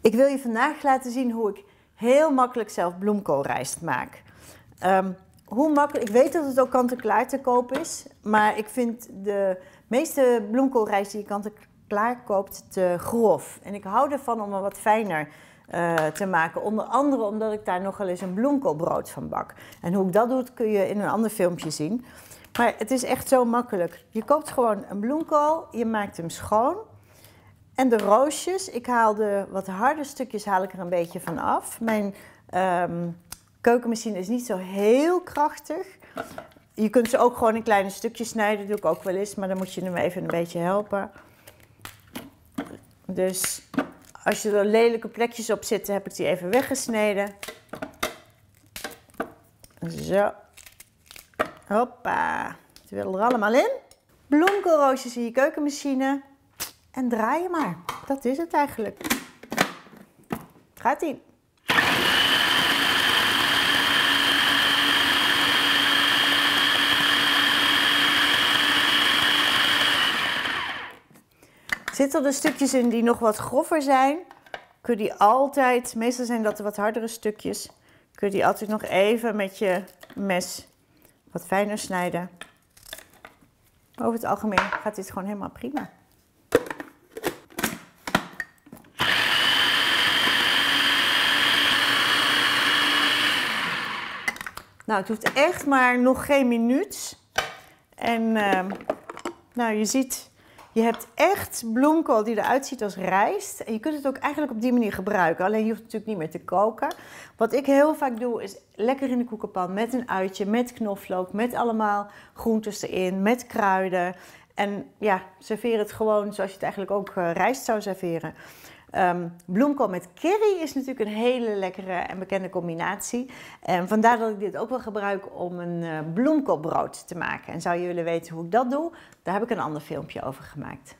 Ik wil je vandaag laten zien hoe ik heel makkelijk zelf bloemkoolrijst maak. Ehm, hoe makkelijk, ik weet dat het ook kant-en-klaar te koop is, maar ik vind de meeste bloemkoolrijst die je kant-en-klaar koopt te grof. En ik hou ervan om hem wat fijner uh, te maken. Onder andere omdat ik daar nogal eens een bloemkoolbrood van bak. En hoe ik dat doe, kun je in een ander filmpje zien. Maar het is echt zo makkelijk. Je koopt gewoon een bloemkool, je maakt hem schoon. En de roosjes, ik haal de wat harde stukjes haal ik er een beetje van af. Mijn um, keukenmachine is niet zo heel krachtig. Je kunt ze ook gewoon in kleine stukjes snijden, dat doe ik ook wel eens, maar dan moet je hem even een beetje helpen. Dus als je er lelijke plekjes op zitten, heb ik die even weggesneden. Zo. Hoppa. Het wil er allemaal in. Bloemkoolroosjes in je keukenmachine. En draai je maar. Dat is het eigenlijk. Gaat-ie. Zitten er stukjes in die nog wat grover zijn, kun je die altijd, meestal zijn dat de wat hardere stukjes, kun je die altijd nog even met je mes wat fijner snijden. Over het algemeen gaat dit gewoon helemaal prima. Nou, het hoeft echt maar nog geen minuut. En uh, nou, je ziet, je hebt echt bloemkool die eruit ziet als rijst. En je kunt het ook eigenlijk op die manier gebruiken. Alleen je hoeft natuurlijk niet meer te koken. Wat ik heel vaak doe is lekker in de koekenpan met een uitje, met knoflook, met allemaal groentes erin, met kruiden. En ja, serveer het gewoon zoals je het eigenlijk ook uh, rijst zou serveren. Um, bloemkool met curry is natuurlijk een hele lekkere en bekende combinatie. En vandaar dat ik dit ook wel gebruik om een uh, bloemkoolbrood te maken. En zou je willen weten hoe ik dat doe? Daar heb ik een ander filmpje over gemaakt.